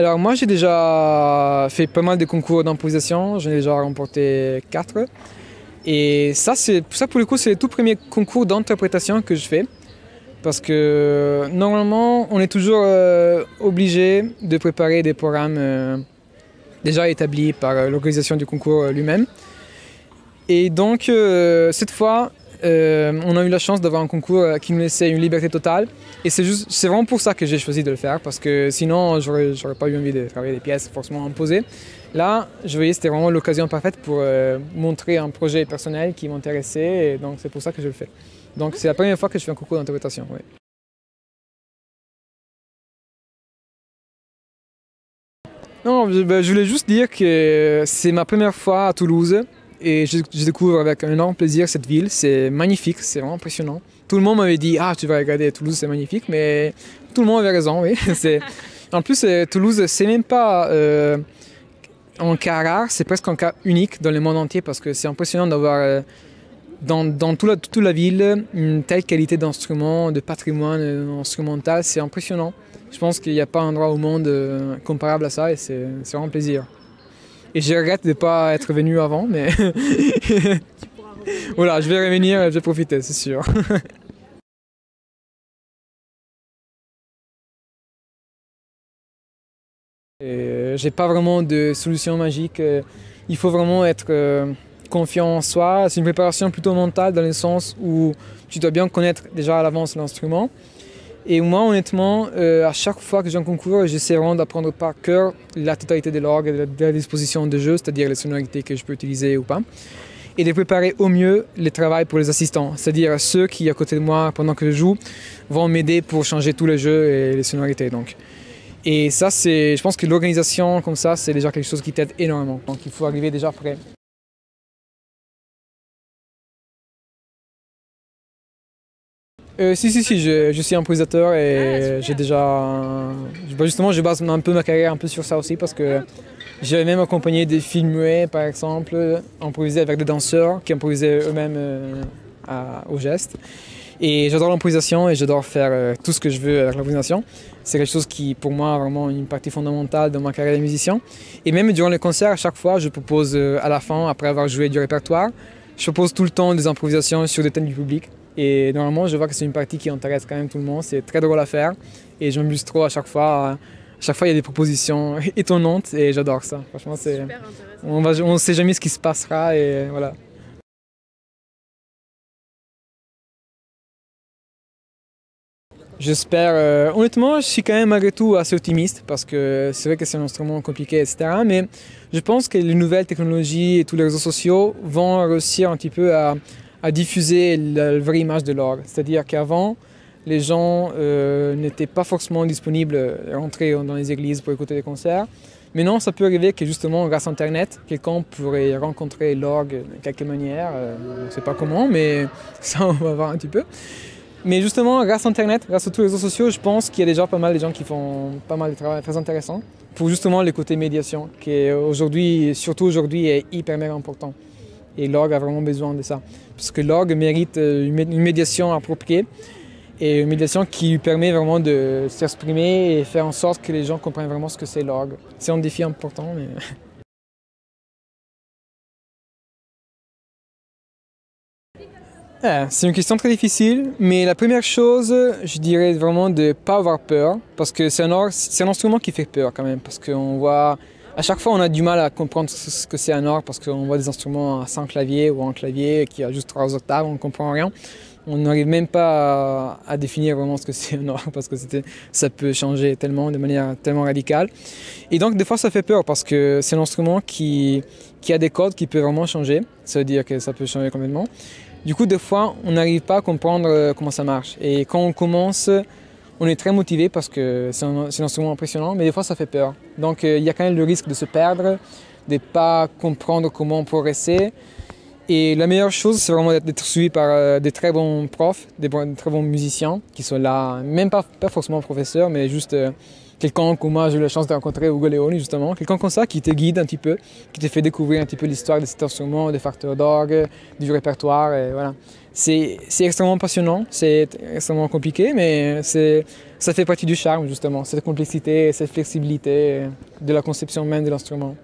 Alors moi j'ai déjà fait pas mal de concours d'improvisation, j'en ai déjà remporté 4. Et ça, ça pour le coup c'est le tout premier concours d'interprétation que je fais. Parce que normalement on est toujours euh, obligé de préparer des programmes euh, déjà établis par euh, l'organisation du concours lui-même. Et donc cette fois euh, on a eu la chance d'avoir un concours euh, qui nous laissait une liberté totale. Et c'est juste, c'est vraiment pour ça que j'ai choisi de le faire, parce que sinon, j'aurais, j'aurais pas eu envie de travailler des pièces forcément imposées. Là, je voyais c'était vraiment l'occasion parfaite pour euh, montrer un projet personnel qui m'intéressait, et donc c'est pour ça que je le fais. Donc c'est la première fois que je fais un concours d'interprétation. Non, ben, je voulais juste dire que c'est ma première fois à Toulouse et je, découvre avec un énorme plaisir cette ville. C'est magnifique, c'est vraiment impressionnant. Tout le monde m'avait dit Ah, tu vas regarder Toulouse, c'est magnifique, mais tout le monde avait raison, oui. en plus, euh, Toulouse, c'est même pas euh, un cas rare, c'est presque un cas unique dans le monde entier parce que c'est impressionnant d'avoir euh, dans, toute, la, ville une telle qualité d'instruments, de patrimoine instrumental. C'est impressionnant. Je pense qu'il n'y a pas un endroit au monde comparable à ça et c'est vraiment plaisir. Et je regrette de ne pas être venu avant, mais. voilà, je vais revenir, je vais profiter, c'est sûr. J'ai pas vraiment de solution magique. Il faut vraiment être euh, confiant en soi. C'est une préparation plutôt mentale dans le sens où tu dois bien connaître déjà à l'avance l'instrument. Et moi, honnêtement, euh, à chaque fois que j'ai un concours, j'essaie vraiment d'apprendre par cœur la totalité de l'orgue, de la disposition de jeu, c'est-à-dire les sonorités que je peux utiliser ou pas, et de préparer au mieux le travail pour les assistants, c'est-à-dire ceux qui, à côté de moi, pendant que je joue, vont m'aider pour changer tous les jeux et les sonorités. Donc. Et ça, je pense que l'organisation comme ça, c'est déjà quelque chose qui t'aide énormément. Donc il faut arriver déjà prêt. Euh, si, si, si, je, je suis improvisateur et ah, j'ai déjà. Bah, justement, je base un peu ma carrière un peu sur ça aussi parce que j'ai même accompagné des films muets, par exemple, improvisé avec des danseurs qui improvisaient eux-mêmes euh, au geste. Et j'adore l'improvisation et j'adore faire euh, tout ce que je veux avec l'improvisation. C'est quelque chose qui, pour moi, a vraiment une partie fondamentale de ma carrière de musicien. Et même durant les concerts, à chaque fois, je propose à la fin, après avoir joué du répertoire, je propose tout le temps des improvisations sur des thèmes du public. Et normalement, je vois que c'est une partie qui intéresse quand même tout le monde. C'est très drôle à faire et je m'amuse trop à chaque fois. À chaque fois, il y a des propositions étonnantes et j'adore ça. Franchement, c'est. On ne on sait jamais ce qui se passera et voilà. J'espère. Euh, honnêtement, je suis quand même malgré tout assez optimiste parce que c'est vrai que c'est un instrument compliqué, etc. Mais je pense que les nouvelles technologies et tous les réseaux sociaux vont réussir un petit peu à, à diffuser la vraie image de l'orgue. C'est-à-dire qu'avant, les gens euh, n'étaient pas forcément disponibles à rentrer dans les églises pour écouter des concerts. Maintenant, ça peut arriver que justement, grâce à Internet, quelqu'un pourrait rencontrer l'orgue de quelque manière. Euh, je ne sais pas comment, mais ça, on va voir un petit peu. Mais justement, grâce à Internet, grâce à tous les réseaux sociaux, je pense qu'il y a déjà pas mal de gens qui font pas mal de travail très intéressant pour justement le côté médiation, qui aujourd'hui, surtout aujourd'hui, est hyper important. Et l'orgue a vraiment besoin de ça. Parce que l'orgue mérite euh, une médiation appropriée et une médiation qui lui permet vraiment de s'exprimer et faire en sorte que les gens comprennent vraiment ce que c'est l'orgue. C'est un défi important. Ah, c'est une question très difficile, mais la première chose, je dirais vraiment de ne pas avoir peur, parce que c'est un, un instrument qui fait peur quand même, parce qu'on voit à chaque fois, on a du mal à comprendre ce que c'est un orgue parce qu'on voit des instruments à 5 claviers ou un clavier qui a juste trois octaves, on ne comprend rien. On n'arrive même pas à, définir vraiment ce que c'est un orgue parce que ça peut changer tellement, de manière tellement radicale. Et donc, des fois, ça fait peur parce que c'est un instrument qui, qui a des codes qui peuvent vraiment changer. Ça veut dire que ça peut changer complètement. Du coup, des fois, on n'arrive pas à comprendre euh, comment ça marche. Et quand on commence on est très motivé parce que c'est un, instrument impressionnant, mais des fois ça fait peur. Donc euh, il y a quand même le risque de se perdre, de ne pas comprendre comment progresser. Et la meilleure chose, c'est vraiment d'être suivi par euh, des très bons profs, des, très bons musiciens qui sont là, même pas, pas forcément professeurs, mais juste euh, quelqu'un comme moi, j'ai eu la chance de rencontrer Hugo Leoni justement, quelqu'un comme ça qui te guide un petit peu, qui te fait découvrir un petit peu l'histoire de cet instrument, des facteurs d'orgue, du répertoire, et voilà. C'est extrêmement passionnant, c'est extrêmement compliqué, mais ça fait partie du charme justement, cette complexité, cette flexibilité de la conception même de l'instrument.